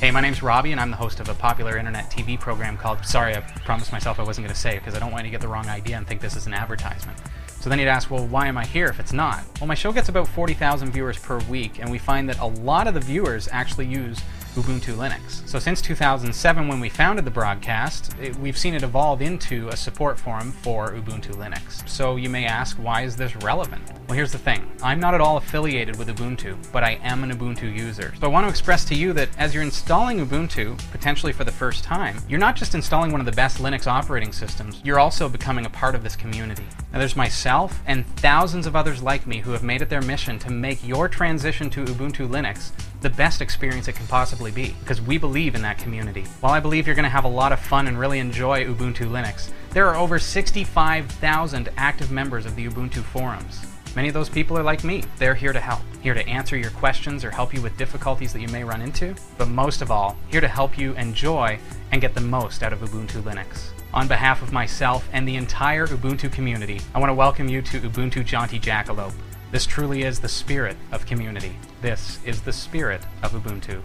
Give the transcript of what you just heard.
Hey, my name's Robbie, and I'm the host of a popular internet TV program called. Sorry, I promised myself I wasn't going to say it because I don't want you to get the wrong idea and think this is an advertisement. So then you'd ask, well, why am I here if it's not? Well, my show gets about 40,000 viewers per week, and we find that a lot of the viewers actually use Ubuntu Linux. So since 2007, when we founded the broadcast, it, we've seen it evolve into a support forum for Ubuntu Linux. So you may ask, why is this relevant? Well, here's the thing. I'm not at all affiliated with Ubuntu, but I am an Ubuntu user. So I want to express to you that as you're installing Ubuntu, potentially for the first time, you're not just installing one of the best Linux operating systems, you're also becoming a part of this community. Now there's myself and thousands of others like me who have made it their mission to make your transition to Ubuntu Linux the best experience it can possibly be, because we believe in that community. While I believe you're going to have a lot of fun and really enjoy Ubuntu Linux, there are over 65,000 active members of the Ubuntu forums. Many of those people are like me. They're here to help, here to answer your questions or help you with difficulties that you may run into, but most of all, here to help you enjoy and get the most out of Ubuntu Linux. On behalf of myself and the entire Ubuntu community, I want to welcome you to Ubuntu Jaunty Jackalope. This truly is the spirit of community. This is the spirit of Ubuntu.